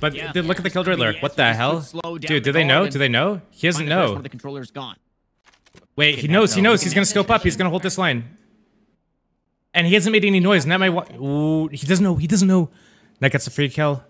But Yeah. look at the kill driller! What the hell? Dude, do they know? Do they know? He doesn't know. the rest know. Gone. Wait, he knows. He knows. He's gonna scope up. He's gonna hold this line. And he hasn't made any noise. And that might. Ooh, he doesn't know. He doesn't know. That gets a free kill.